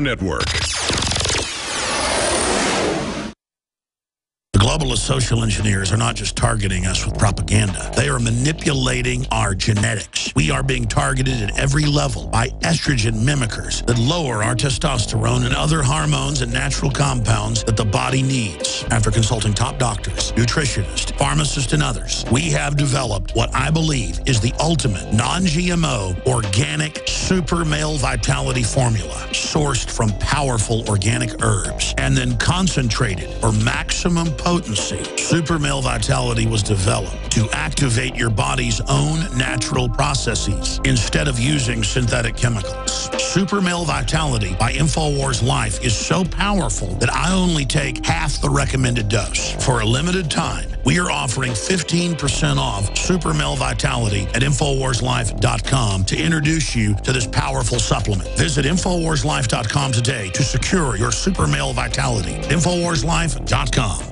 Network. Globalist social engineers are not just targeting us with propaganda. They are manipulating our genetics. We are being targeted at every level by estrogen mimickers that lower our testosterone and other hormones and natural compounds that the body needs. After consulting top doctors, nutritionists, pharmacists, and others, we have developed what I believe is the ultimate non-GMO organic super male vitality formula sourced from powerful organic herbs and then concentrated for maximum potency potency, Super Male Vitality was developed to activate your body's own natural processes instead of using synthetic chemicals. Super Male Vitality by InfoWars Life is so powerful that I only take half the recommended dose. For a limited time, we are offering 15% off Super Male Vitality at InfoWarsLife.com to introduce you to this powerful supplement. Visit InfoWarsLife.com today to secure your Super Male Vitality. InfoWarsLife.com.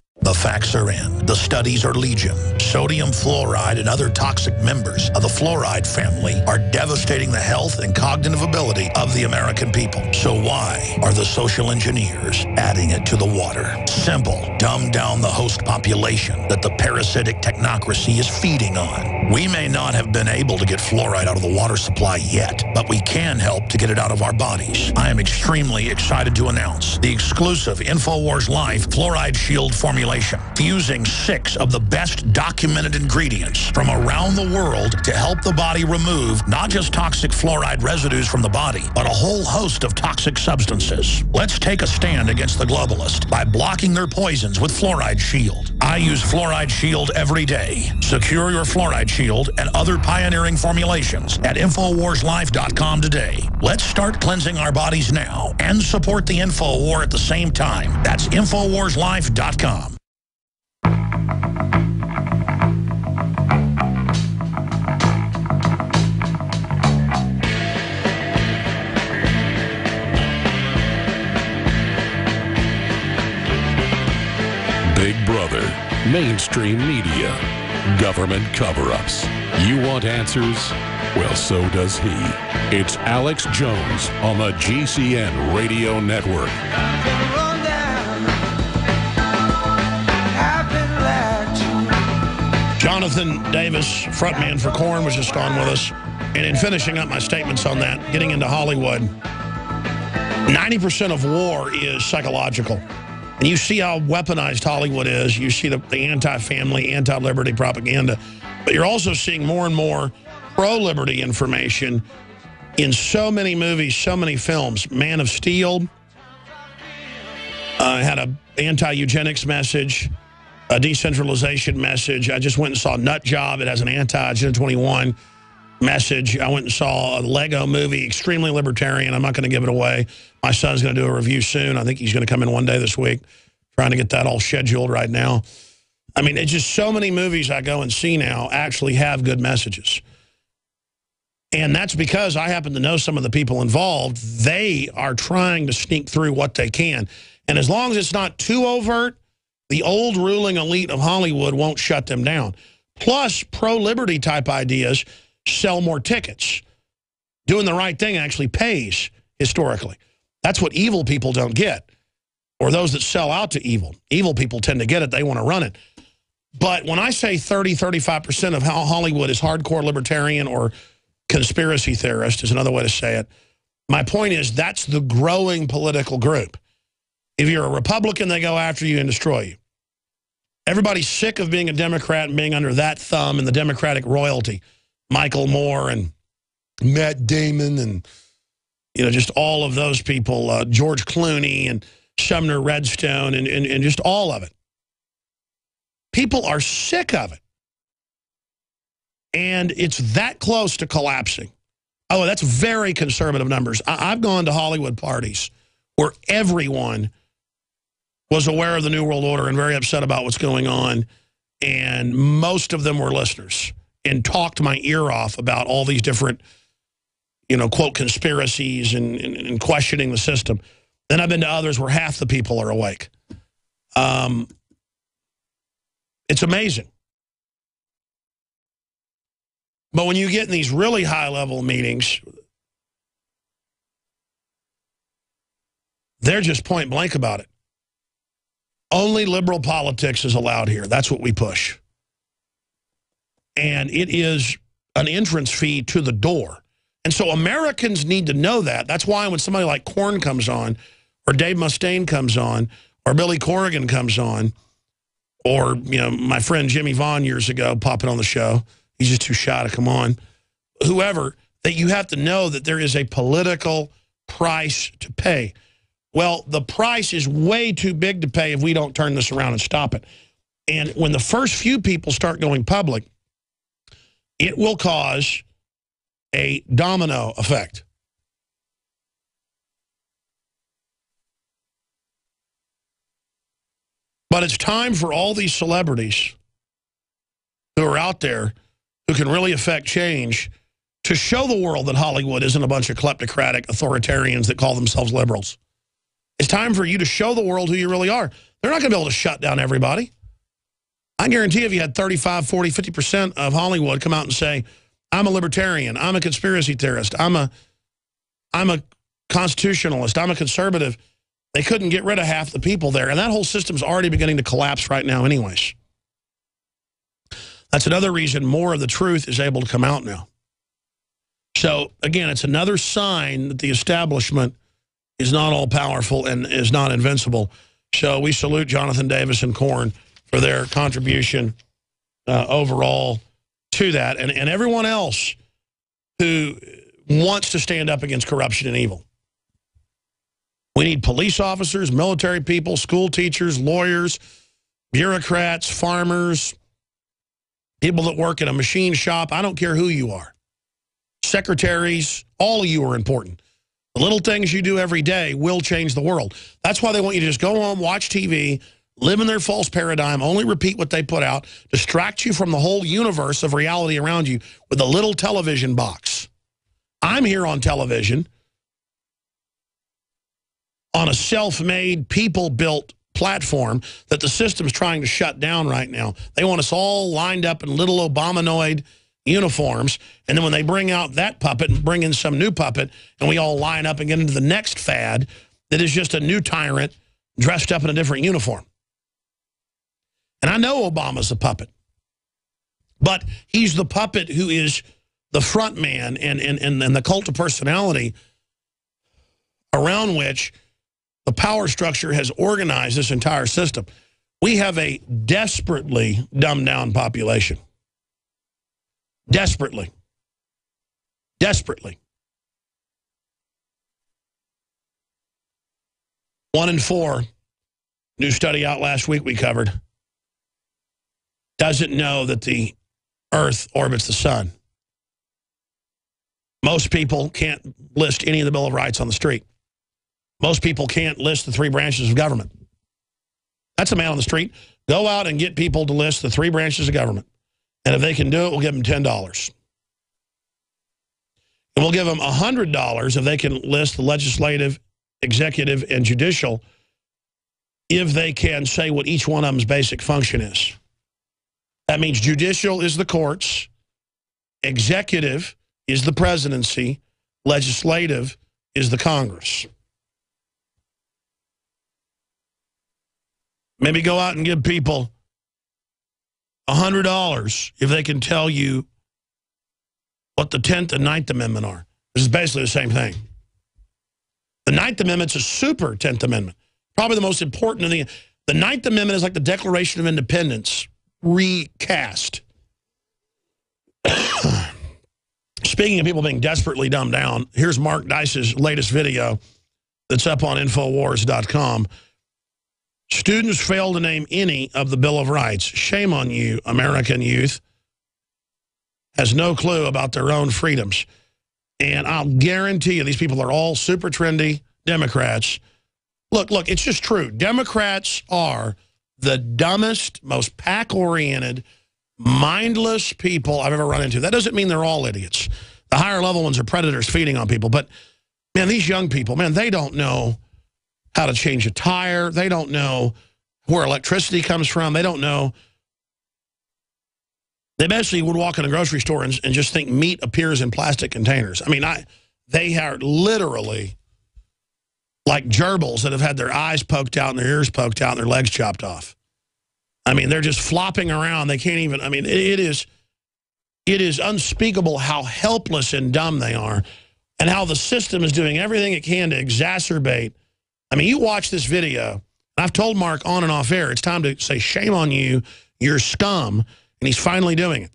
The facts are in. The studies are legion. Sodium fluoride and other toxic members of the fluoride family are devastating the health and cognitive ability of the American people. So why are the social engineers adding it to the water? Simple. Dumb down the host population that the parasitic technocracy is feeding on. We may not have been able to get fluoride out of the water supply yet, but we can help to get it out of our bodies. I am extremely excited to announce the exclusive InfoWars Life Fluoride Shield formula formulation, fusing six of the best documented ingredients from around the world to help the body remove not just toxic fluoride residues from the body, but a whole host of toxic substances. Let's take a stand against the globalist by blocking their poisons with Fluoride Shield. I use Fluoride Shield every day. Secure your Fluoride Shield and other pioneering formulations at InfoWarsLife.com today. Let's start cleansing our bodies now and support the Info War at the same time. That's InfoWarsLife.com. Big Brother, mainstream media, government cover-ups. You want answers? Well, so does he. It's Alex Jones on the GCN Radio Network. Jonathan Davis, frontman for Korn, was just on with us. And in finishing up my statements on that, getting into Hollywood, 90% of war is psychological. And you see how weaponized Hollywood is. You see the, the anti-family, anti-liberty propaganda. But you're also seeing more and more pro-liberty information in so many movies, so many films. Man of Steel uh, had a anti-eugenics message a decentralization message. I just went and saw Nut Job. It has an anti-Agenda 21 message. I went and saw a Lego movie, extremely libertarian. I'm not going to give it away. My son's going to do a review soon. I think he's going to come in one day this week, trying to get that all scheduled right now. I mean, it's just so many movies I go and see now actually have good messages. And that's because I happen to know some of the people involved. They are trying to sneak through what they can. And as long as it's not too overt, the old ruling elite of Hollywood won't shut them down. Plus, pro-liberty type ideas sell more tickets. Doing the right thing actually pays historically. That's what evil people don't get, or those that sell out to evil. Evil people tend to get it. They want to run it. But when I say 30, 35% of how Hollywood is hardcore libertarian or conspiracy theorist is another way to say it, My point is that's the growing political group. If you're a Republican, they go after you and destroy you. Everybody's sick of being a Democrat and being under that thumb and the Democratic royalty. Michael Moore and Matt Damon and, you know, just all of those people, uh, George Clooney and Sumner Redstone and, and, and just all of it. People are sick of it. And it's that close to collapsing. Oh, that's very conservative numbers. I have gone to Hollywood parties where everyone was aware of the New World Order and very upset about what's going on. And most of them were listeners and talked my ear off about all these different, you know, quote, conspiracies and, and, and questioning the system. Then I've been to others where half the people are awake. Um, it's amazing. But when you get in these really high-level meetings, they're just point blank about it. Only liberal politics is allowed here. That's what we push. And it is an entrance fee to the door. And so Americans need to know that. That's why when somebody like Korn comes on, or Dave Mustaine comes on, or Billy Corgan comes on, or you know my friend Jimmie Vaughan years ago popping on the show. He's just too shy to come on. Whoever, that you have to know that there is a political price to pay. Well, the price is way too big to pay if we don't turn this around and stop it. And when the first few people start going public, it will cause a domino effect. But it's time for all these celebrities who are out there who can really affect change to show the world that Hollywood isn't a bunch of kleptocratic authoritarians that call themselves liberals. It's time for you to show the world who you really are. They're not going to be able to shut down everybody. I guarantee if you had 35, 40, 50% of Hollywood come out and say, I'm a libertarian, I'm a conspiracy theorist, I'm a, I'm a constitutionalist, I'm a conservative, they couldn't get rid of half the people there. And that whole system's already beginning to collapse right now anyways. That's another reason more of the truth is able to come out now. So, again, it's another sign that the establishment is not all-powerful and is not invincible. So we salute Jonathan Davis and Korn for their contribution uh, overall to that and, and everyone else who wants to stand up against corruption and evil. We need police officers, military people, school teachers, lawyers, bureaucrats, farmers, people that work in a machine shop. I don't care who you are. Secretaries, all of you are important. The little things you do every day will change the world. That's why they want you to just go home, watch TV, live in their false paradigm, only repeat what they put out, distract you from the whole universe of reality around you with a little television box. I'm here on television on a self-made, people-built platform that the system's trying to shut down right now. They want us all lined up in little Obamanoid uniforms, and then when they bring out that puppet and bring in some new puppet, and we all line up and get into the next fad that is just a new tyrant dressed up in a different uniform. And I know Obama's a puppet, but he's the puppet who is the front man and, and, and, and the cult of personality around which the power structure has organized this entire system. We have a desperately dumbed down population. Desperately. Desperately. One in four, new study out last week we covered, doesn't know that the Earth orbits the sun. Most people can't list any of the Bill of Rights on the street. Most people can't list the three branches of government. That's a man on the street. Go out and get people to list the three branches of government. And if they can do it, we'll give them $10. And we'll give them $100 if they can list the legislative, executive, and judicial if they can say what each one of them's basic function is. That means judicial is the courts, executive is the presidency, legislative is the Congress. Maybe go out and give people $100 if they can tell you what the 10th and 9th Amendment are. This is basically the same thing. The Ninth Amendment's a super 10th Amendment. Probably the most important of the... The Ninth Amendment is like the Declaration of Independence recast. Speaking of people being desperately dumbed down, here's Mark Dice's latest video that's up on Infowars.com. Students fail to name any of the Bill of Rights. Shame on you, American youth. Has no clue about their own freedoms. And I'll guarantee you these people are all super trendy Democrats. Look, look, it's just true. Democrats are the dumbest, most pack-oriented, mindless people I've ever run into. That doesn't mean they're all idiots. The higher level ones are predators feeding on people. But, man, these young people, man, they don't know how to change a tire. They don't know where electricity comes from. They don't know. They basically would walk in a grocery store and, and just think meat appears in plastic containers. I mean, I they are literally like gerbils that have had their eyes poked out and their ears poked out and their legs chopped off. I mean, they're just flopping around. They can't even, I mean, it, is, it is unspeakable how helpless and dumb they are and how the system is doing everything it can to exacerbate. I mean, you watch this video. I've told Mark on and off air, it's time to say, shame on you, you're scum. And he's finally doing it.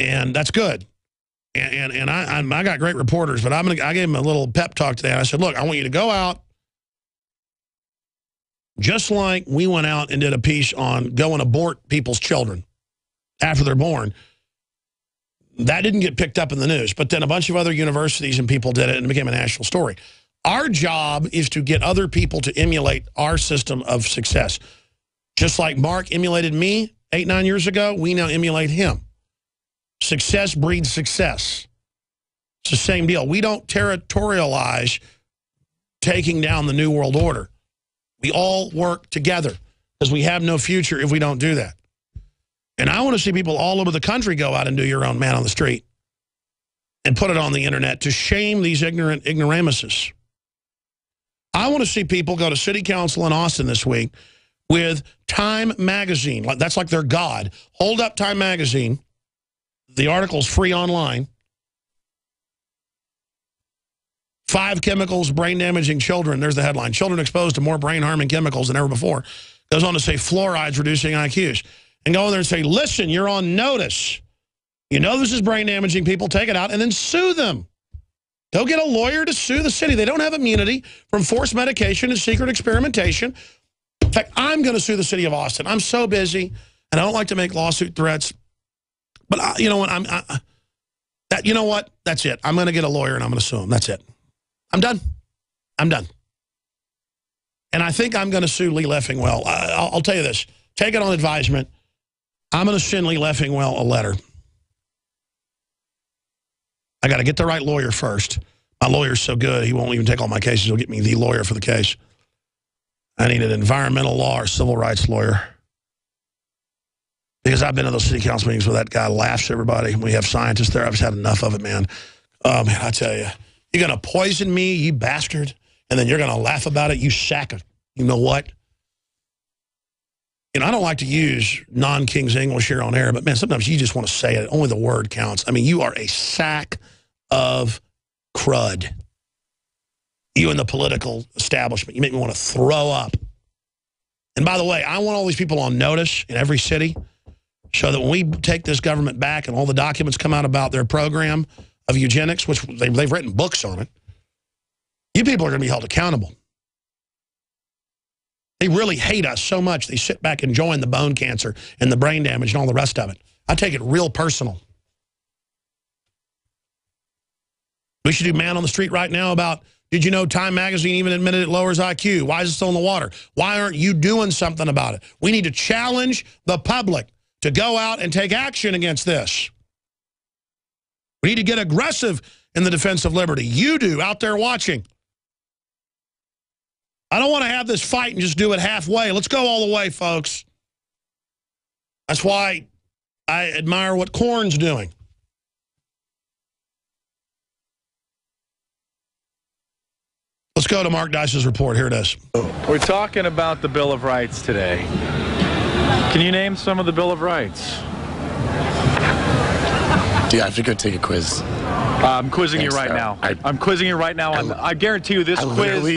And that's good. And, and, and I, I, I got great reporters, but I'm gonna, I gave him a little pep talk today. I said, look, I want you to go out just like we went out and did a piece on go and abort people's children after they're born. That didn't get picked up in the news, but then a bunch of other universities and people did it and it became a national story. Our job is to get other people to emulate our system of success. Just like Mark emulated me eight, nine years ago, we now emulate him. Success breeds success. It's the same deal. We don't territorialize taking down the New World Order. We all work together because we have no future if we don't do that. And I want to see people all over the country go out and do your own man on the street and put it on the internet to shame these ignorant ignoramuses. I want to see people go to city council in Austin this week with Time Magazine. That's like their God. Hold up Time Magazine. The article's free online. Five chemicals brain damaging children. There's the headline. Children exposed to more brain harming chemicals than ever before. Goes on to say fluorides reducing IQs. And go in there and say, listen, you're on notice. You know this is brain damaging people. Take it out and then sue them. Go get a lawyer to sue the city. They don't have immunity from forced medication and secret experimentation. In fact, I'm going to sue the city of Austin. I'm so busy, and I don't like to make lawsuit threats. But I, you know what? I'm I, that. You know what? That's it. I'm going to get a lawyer and I'm going to sue him. That's it. I'm done. I'm done. And I think I'm going to sue Lee Leffingwell. I, will tell you this. Take it on advisement. I'm going to send Lee Leffingwell a letter. I got to get the right lawyer first. My lawyer's so good, he won't even take all my cases. He'll get me the lawyer for the case. I need an environmental law or civil rights lawyer. Because I've been to those city council meetings where that guy laughs at everybody. We have scientists there. I've just had enough of it, man. Oh, man, I tell you. You're going to poison me, you bastard, and then you're going to laugh about it, you sack you know what? You know, I don't like to use non-King's English here on air, but, man, sometimes you just want to say it. Only the word counts. I mean, you are a sack of crud. You and the political establishment. You make me want to throw up. And by the way, I want all these people on notice in every city so that when we take this government back and all the documents come out about their program – of eugenics, which they, they've written books on it, you people are going to be held accountable. They really hate us so much, they sit back and join the bone cancer and the brain damage and all the rest of it. I take it real personal. We should do man on the street right now about, did you know Time Magazine even admitted it lowers IQ? Why is it still in the water? Why aren't you doing something about it? We need to challenge the public to go out and take action against this. We need to get aggressive in the defense of liberty. You do out there watching. I don't want to have this fight and just do it halfway. Let's go all the way, folks. That's why I admire what Korn's doing. Let's go to Mark Dice's report. Here it is. We're talking about the Bill of Rights today. Can you name some of the Bill of Rights? Do I have to go take a quiz? Uh, I'm quizzing you right now. I- I'm quizzing you right now. On, I guarantee you this I quiz.